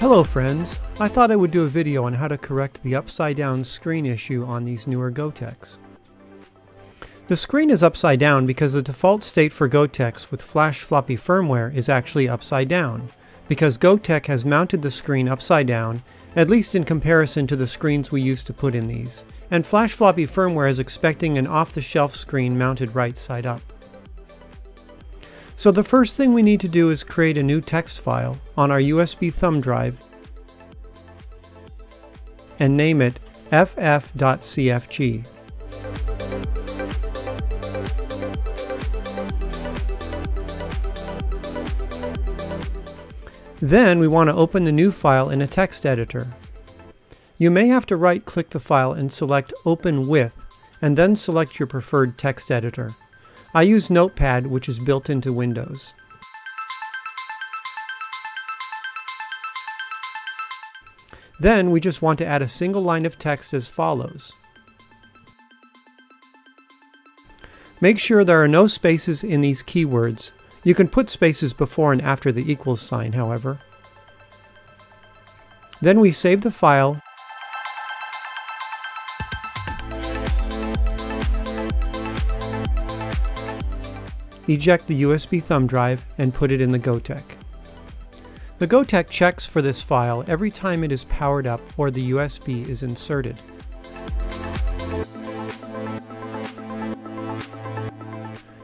Hello friends, I thought I would do a video on how to correct the upside down screen issue on these newer Goteks. The screen is upside down because the default state for Goteks with FlashFloppy firmware is actually upside down, because Gotek has mounted the screen upside down, at least in comparison to the screens we used to put in these, and FlashFloppy firmware is expecting an off-the-shelf screen mounted right side up. So the first thing we need to do is create a new text file on our USB thumb drive and name it ff.cfg. Then we want to open the new file in a text editor. You may have to right click the file and select Open With, and then select your preferred text editor. I use Notepad, which is built into Windows. Then we just want to add a single line of text as follows. Make sure there are no spaces in these keywords. You can put spaces before and after the equals sign, however. Then we save the file eject the USB thumb drive, and put it in the Gotek. The Gotek checks for this file every time it is powered up or the USB is inserted.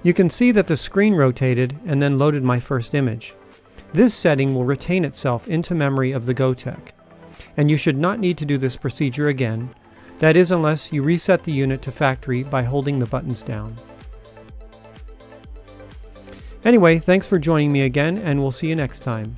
You can see that the screen rotated and then loaded my first image. This setting will retain itself into memory of the Gotek, and you should not need to do this procedure again, that is unless you reset the unit to factory by holding the buttons down. Anyway, thanks for joining me again, and we'll see you next time.